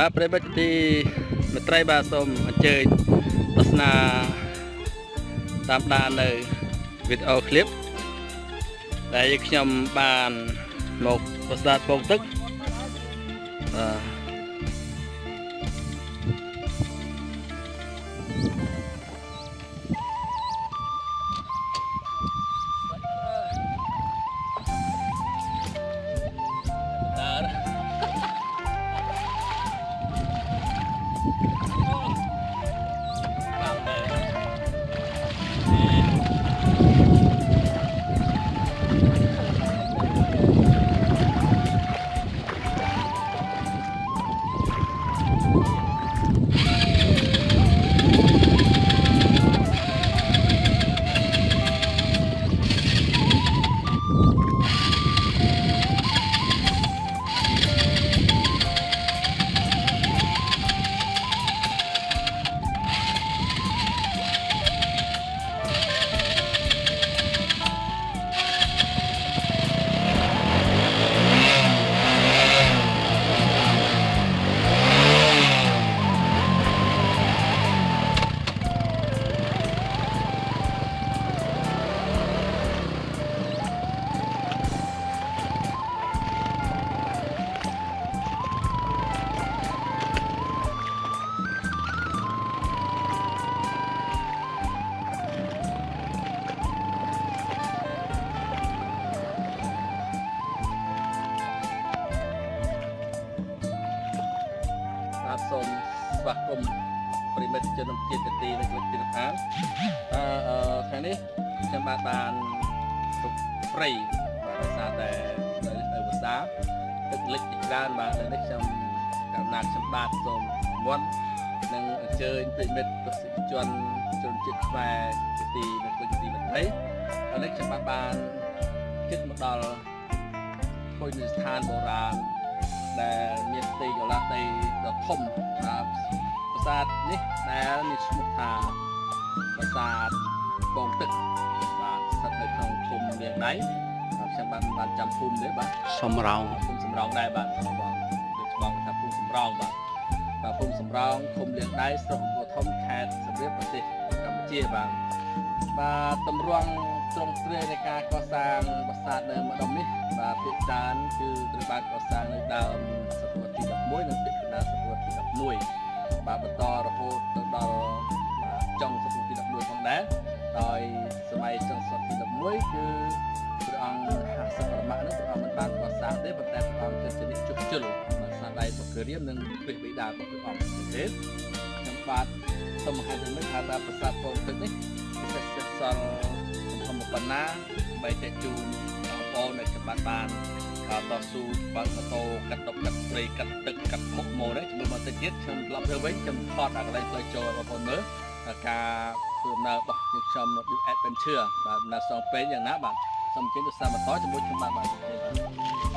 បាទប្រិយមិត្តទីមេត្រីបាទសូមអញ្ជើញទស្សនាតាមដាននៅវីដេអូឃ្លីបដែលយើងខ្ញុំបានមកប្រាសាទពងទឹកបាទបាទ ជនជាតិទីនៅក្នុងទីឋានបាទអឺថ្ងៃនេះខ្ញុំបានបានទុកព្រៃបាទដោយសារតែនៅនៅភាសាទឹកលិចទីច្រើនបាទនៅនេះខ្ញុំកំណាត់ខ្ញុំបាទសូមវត្តនិងអញ្ជើញប្រិមិត្តទស្សនិកជនជនជាតិខ្មែរជាទីនៅក្នុងទីមេត្រីឥឡូវខ្ញុំបានបានគិតមកដល់ពុទ្ធស្ថានបុរាណដែលមានផ្ទៃកន្លះដីដ៏ធំបាទប្រា សាទនេះដែលមានឈ្មោះថាប្រាសាទបងទឹកបាទស្ថិតនៅក្នុងភូមិលៀងដៃបាទខ្ញុំបានបានចាំភូមិនេះបាទសំរោងភូមិសំរោងដែរបាទបងបងដូចច្បាស់ថាភូមិសំរោងបាទបាទភូមិសំរោងឃុំលៀងដៃស្រុកអង្គរធំខេត្តសៀមរាបប្រទេសកម្ពុជាបាទបាទតម្រង់ត្រង់ទ្រាយនៃការកសាងប្រាសាទនៅម្ដុំនេះបាទភាគច្រើនគឺត្រូវបានកសាងនៅដើមសតវត្សទី11និងពាក់កណ្ដាលសតវត្សទី11 សតវត្សទី11គឺព្រះអង្គហាសបរមៈនោះព្រះអង្គមិនបានកសាងទេប៉ុន្តែព្រះអង្គទៅជាអ្នកជួសជុលបាទស្នាដៃពុទ្ធរាមនិងព្រះបិតារបស់ព្រះអង្គទេខ្ញុំបាទសូមបង្ហាញទៅមិញថាតើប្រាសាទពងទឹកនេះពិសេសសិសល់សំខាន់ប៉ុណ្ណាបីតែជូនបងប្អូនដែលខ្ញុំបានបានក៏តស៊ូបើកម៉ូតូកាត់ដុកកាត់ព្រៃកាត់ទឹកកាត់មុខម៉ូនេះជាមួយមកតិចទៀតខ្ញុំត្រឡប់ទៅវិញខ្ញុំថតអាកន្លែងផ្លូវចូលឲ្យបងប្អូនមើលថាការ ធ្វើដំណើររបស់យើងខ្ញុំនៅ New Adventure បាទដំណើរសងពេញយ៉ាងណាបាទសូមអញ្ជើញទៅសាមបន្តជាមួយខ្ញុំបាទបាទ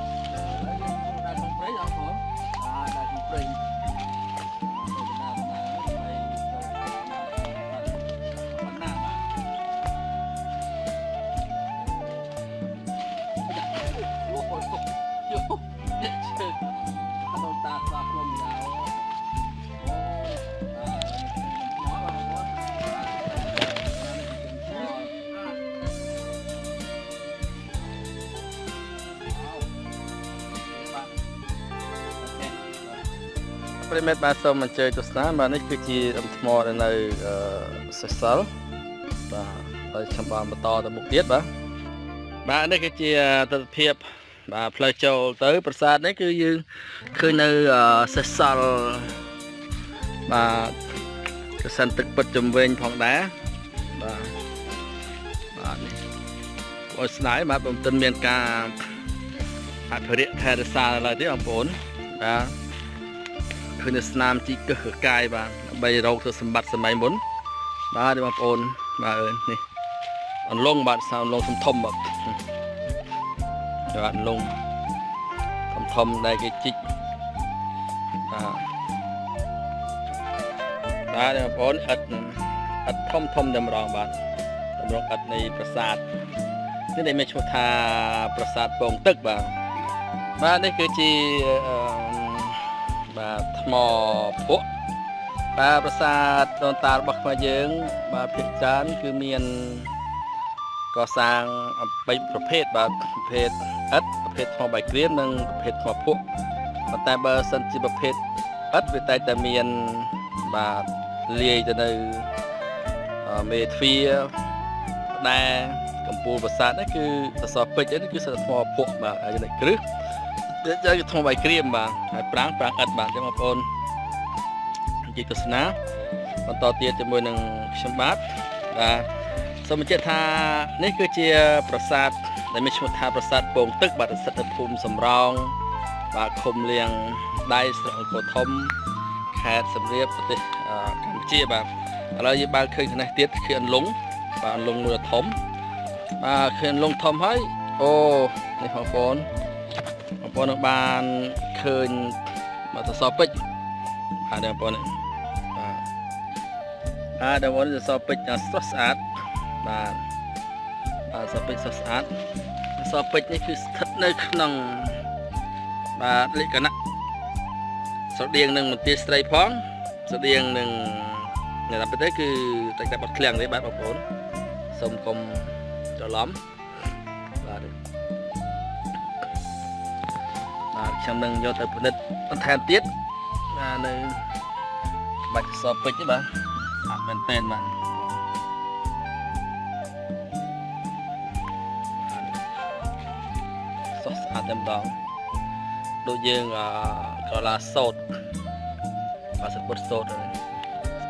ប្រិមិត្តបាទសូមអញ្ជើញទស្សនាបាទនេះគឺជាដុំថ្មដែលនៅសេសសល់បាទហើយខ្ញុំបានបន្តទៅមុខទៀតបាទបាទនេះគឺជាទស្សនភាពបាទផ្លូវចូលទៅ ប្រាសាទនេះគឺយើងឃើញនៅសេសសល់បាទកសិនទឹកពិតជំវិញផងដែរបាទបាទនេះអរស្នាយបាទបំតិនមានការអភិរក្សថែរក្សាឡើយទេបងប្អូនបាទ ឃើញនៅស្នាមជីកឹះកកាយបាទដើម្បីរកទៅសម្បត្តិសម័យមុនបាទបងប្អូនបាទអើយនេះអន្លង់បាទសៅអន្លង់ធំធំបាទបាទអន្លង់ធំធំដែលគេជីកបាទបាទបងប្អូនឥតឥតធំធំតែម្ដងបាទតម្រងឥតនៃប្រាសាទនេះដែលមានឈ្មោះថាប្រាសាទពងទឹកបាទបាទនេះគឺជាអឺបបាទ ថ្មភក់បាទប្រាសាទដូនតារបស់ខ្មែរយើង បាទភាគច្រើនគឺមានកសាងអំពីប្រភេទបាទប្រភេទឥដ្ឋប្រភេទថ្មបាយក្រៀមនិងប្រភេទថ្មភក់ប៉ុន្តែបើសិនជាប្រភេទឥដ្ឋវាតែតែមានបាទលាយទៅនៅមេទ្វារដែរកម្ពូលប្រាសាទនេះគឺសសរពេជ្រនេះគឺសសរថ្មភក់បាទហើយគ្រឹះ វាជាថ្មបាយក្រៀមបាទហើយប្រាំងប្រាំងឥដ្ឋបាទអញ្ចឹងបងប្អូននិយាយទស្សនាបន្តទៀតជាមួយនឹងខ្ញុំបាទបាទសូមបញ្ជាក់ថានេះគឺជាប្រាសាទដែលមានឈ្មោះថាប្រាសាទពងទឹកបាទស្ថិតនៅភូមិសំរោងបាទឃុំលៀងដៃស្រុកអង្គរធំខេត្តសំរៀបប្រទេសកម្ពុជាបាទឥឡូវយើងបើកឃើញខាងនេះទៀតគឺអន្លង់បាទអន្លង់មួយធំបាទឃើញអន្លង់ធំហើយអូនេះបងប្អូន បងប្អូននឹងបានឃើញមកសសរពេជ្របាទបងប្អូនបាទបាទបងប្អូនសសរពេជ្រស្រស់ស្អាតបាទបាទសសរពេជ្រស្រស់ស្អាតសសរពេជ្រនេះគឺស្ថិតនៅក្នុងបាទលក្ខណៈស្រដៀងនឹងមន្ទីរស្រីផងស្រដៀងនឹងនៅតាមពិតទៅគឺតែតែបាត់ឃ្លាំងទេបាទបងប្អូនសូមកុំច្រឡំបាទ បាទខ្ញុំនឹងយកទៅផលិតបន្ថែមទៀតបាទនៅបាច់សពេជ្រនេះបាទអត់មែនតែនបាទសោះស្អាតតែម្ដងដូចយើងក្រឡាសោតបាទសពុតសោតស្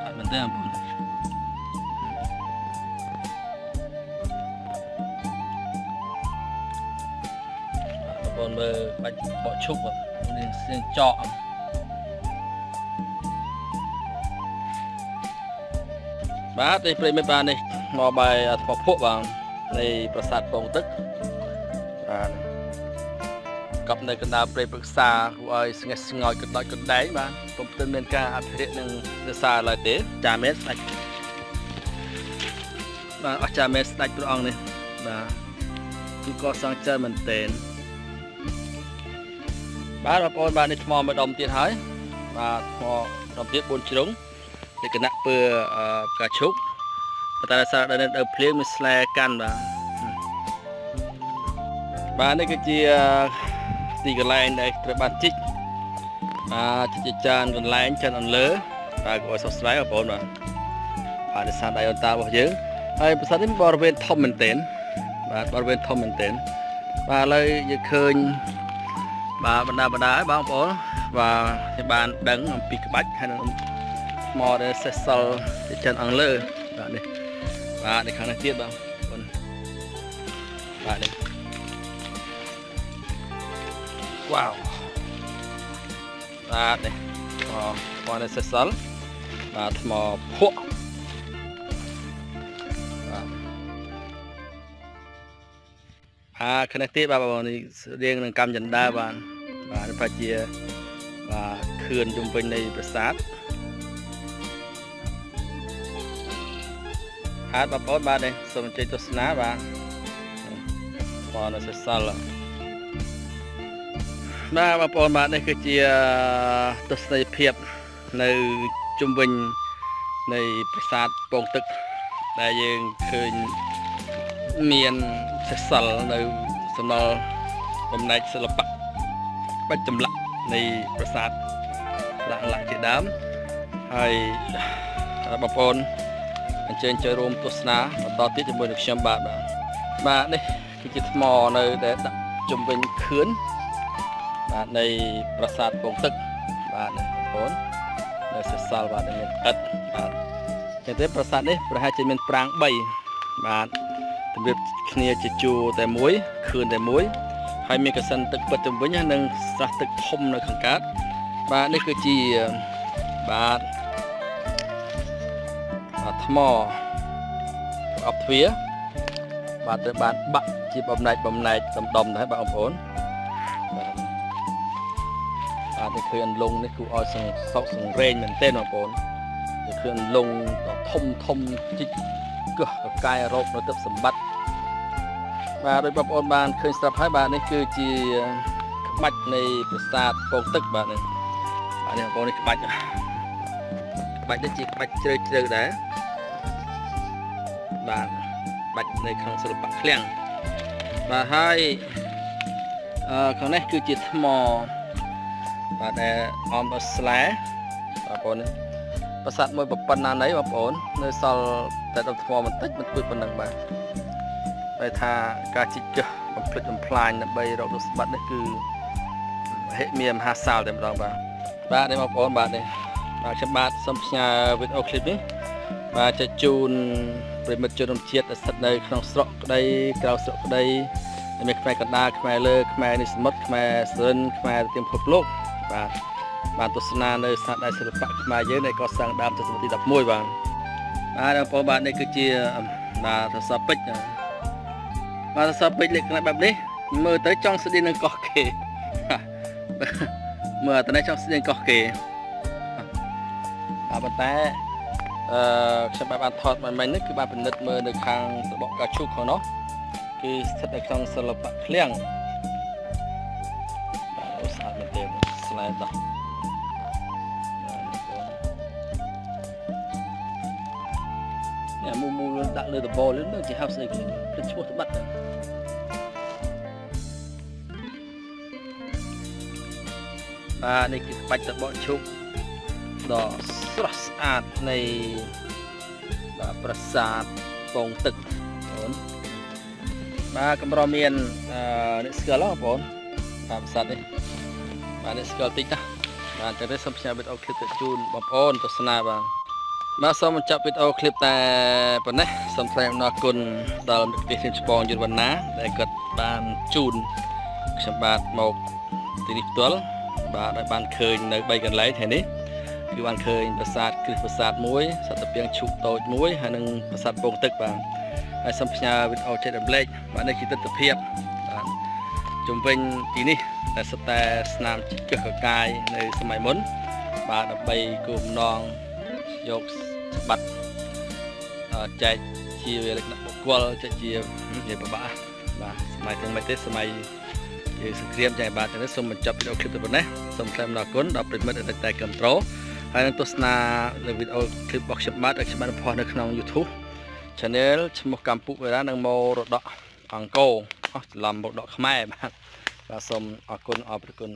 អាតមែនទេបង ប្អូនបងមើលបាច់បកឈប់នេះសៀងចកបាទទេប្រិមិត្តបាទនេះមកបាយថ្មភក់បាទនៃប្រាសាទពងទឹកបាទកប់នៅកណ្ដាលព្រៃព្រឹក្សាគួរឲ្យស្ងេះស្ងោចកណ្ដោចកណ្ដែងបាទពុំទាន់មានការអភិរក្សនិងរក្សាឡើយទេចាមែនស្ដេចបាទអស្ចារ្យមែនស្ដេចព្រះអង្គនេះបាទគឺកសាងច្រើនមែនទែន បាទបងប្អូនបាទនេះថ្មមួយដុំទៀតហើយបាទថ្មដុំទៀត4ជ្រុងលក្ខណៈពើផ្កាឈូកប៉ុន្តែសារដល់នៅភ្លៀងមានស្លែកាន់បាទបាទនេះគឺជាទីកន្លែងដែលត្រូវបានជីកបាទជីកចានកន្លែងចានអន្លើបាទក៏សោះស្ដាយបងប្អូនបាទបាទនិស្សិតដៃអន្តារបស់យើងហើយប្រាសាទនេះបរិវេណធំមែនទែនបាទបរិវេណធំមែនទែនបាទឥឡូវយើងឃើញ បាទបណ្ដាបណ្ដាឲ្យបងប្អូនបាទខ្ញុំបានដឹងអំពីក្បាច់ហើយនឹងថ្មដែលសេះសល់ជាចិនអង់គ្លេសបាទនេះបាទនៅខាងនេះទៀតបងប្អូនបាទនេះវ៉ាវបាទនេះថ្មថ្មដែលសេះសល់បាទថ្មភក់ អាខនេះទៀតបាទបងនេះរៀងនឹងកម្មចន្ទាបាទបាទប្រហែលជាបាទខឿនជុំវិញនៃប្រាសាទហើយបងប្អូនបាទនេះសូមអញ្ជើញទស្សនាបាទបងនៅសិសលបាទបងប្អូនបាទនេះគឺជាទស្សនីយភាពនៅជុំវិញនៃប្រាសាទពងទឹកដែលយើងឃើញមាន សេសសល់នៅសំណល់បំណែកសិល្បៈបាច់ចម្លាក់នៃប្រាសាទឡាក់ឡាក់ជាដើមហើយបងប្អូនអញ្ជើញចូលរួមទស្សនាបន្តទៀតជាមួយនឹងខ្ញុំបាទបាទបាទនេះគឺជាថ្មនៅដែលដាក់ជំវិញខឿនបាទនៃប្រាសាទពងទឹកបាទបងប្អូននៅសេសសល់បាទមានឥដ្ឋបាទចឹងទេប្រាសាទនេះប្រហែលជាមានប្រាង្គ3បាទ តម្រៀបគ្នាជាជួរតែមួយខឿនតែមួយហើយមានកសិនទឹកពិតទៅវិញនិងស្រះទឹកធំនៅខាងកើតបាទនេះគឺជាបាទបាទថ្មប្រអប់ទ្វារបាទត្រូវបានបាក់ជាបំណែកបំណែកដំដំដែរបាទបងប្អូនបាទបាទនេះគឺអន្លង់នេះគួរឲ្យសង្សោកសង្រេងមែនទែនបងប្អូននេះគឺអន្លង់ធំធំជីក កឹះកកាយរោគនៅទឹកសម្បត្តិបាទដោយបងប្អូនបានឃើញស្រាប់ហើយបាទនេះគឺជាក្បាច់នៃប្រាសាទពងទឹកបាទនេះបបាទនេះបងប្អូននេះក្បាច់ក្បាច់នេះជាក្បាច់ជ្រៅជ្រៅដែរបាទក្បាច់នៅក្នុងសិល្បៈឃ្លាំងបាទហើយអឺខាងនេះគឺជាថ្មបាទដែលអមដោយស្លែបងប្អូននេះ ប្រាសាទមួយប៉ុណ្ណាណីបងប្អូននៅសល់តែដុំថ្មបន្តិចបន្ទួចប៉ុណ្ណឹងបាទតែថាការជីកចុះបំផ្លិចបំផ្លាញដើម្បីរករូបសម្បត្តិនេះគឺហិមានមហាសាលតែម្ដងបាទបាទនេះបងប្អូនបាទនេះបាទខ្ញុំបាទសូមផ្ញើវីដេអូឃ្លីបនេះបាទចែកជូនប្រិមិត្តជនរួមជាតិដែលស្ថិតនៅក្នុងស្រុកក្តីក្រៅស្រុកក្តីមានខ្មែរកណ្ដាលខ្មែរលើខ្មែរនេះសមុទ្រខ្មែរសរិនខ្មែរទៀមភពលោកបាទ បានទស្សនានៅស្ថានភាពសិល្បៈខ្មែរយើងដែលកសាងដើមទសវត្សរ៍ទី11បាទបាទបងប្អូនបាទនេះគឺជាបាទទស្សនពេជ្របាទទស្សនពេជ្រលក្ខណៈបែបនេះមើលទៅចង់ស្តៀងនឹងកោះគេមើលតែនេះចង់ស្តៀងកោះគេបាទប៉ុន្តែអឺខ្ញុំបានបានថតមិនមិញនេះគឺបានពិនិត្យមើលនៅខាងសបកកាឈូខាងនោះគឺស្ថិតនៅក្នុងសិល្បៈឃ្លាំងបាទអូស្អាតមែនទែនស្លែតោះនេះ មូមូដាក់លើដបលនឹងគេហៅស្អីគេគិតឈ្មោះត្បិតបាទនេះគឺក្បាច់តបកឈូកដ៏ស្រស់ស្អាតនៃបាទប្រាសាទពងទឹកបងប្អូនបាទកម្រមានអឺអ្នកស្គាល់បងប្អូនបាទប្រាសាទនេះបាទអ្នកស្គាល់តិចណាបាទតែនេះសូមផ្សាយវីដេអូឃ្លីបទៅជូនបងប្អូនទស្សនាបាទ បាទសូមបញ្ចប់វីដេអូឃ្លីបតែប៉ុណ្ណេះសូមថ្លែងអំណរគុណដល់មិត្តភក្តិខ្ញុំឆ្ពងយុទ្ធវណ្ណាដែលគាត់បានជូនខ្ញុំបាទមកទីនេះផ្ទាល់បាទឲ្យបានឃើញនៅ3កន្លែងថ្ងៃនេះគឺបានឃើញប្រាសាទគ្រឹះប្រាសាទមួយសត្វតាពាំងឈូកតូចមួយហើយនិងប្រាសាទពងទឹកបាទហើយសូមផ្ញើវីដេអូចែករំលែកបាទនេះជាទស្សនវិជ្ជាបាទជំវិញទីនេះតែសុទ្ធតែស្នាមចុះកកាយនៅសម័យមុនបាទដើម្បីគោលបំណង យកស្បាត់ចែកជាលក្ខណៈបុគ្គលចែកជានិយាយពិបាកបាទសម័យទាំងមិនទេសម័យជាសង្គ្រាមចា៎បាទចឹងសូមបញ្ចប់វីដេអូឃ្លីបទៅប៉ុណ្ណេះសូមថ្លែងអំណរគុណដល់ប្រិមិត្តដែលតែគ្រប់ត្រូលហើយនឹងទស្សនានៅវីដេអូឃ្លីបរបស់ខ្ញុំបាទដែលខ្ញុំបានផុសនៅក្នុង YouTube Channel ឈ្មោះកម្ពុជាវេរានិងមរតកអង្គរអស់ច្រឡំមរតកខ្មែរបាទបាទសូមអរគុណអរព្រគុណ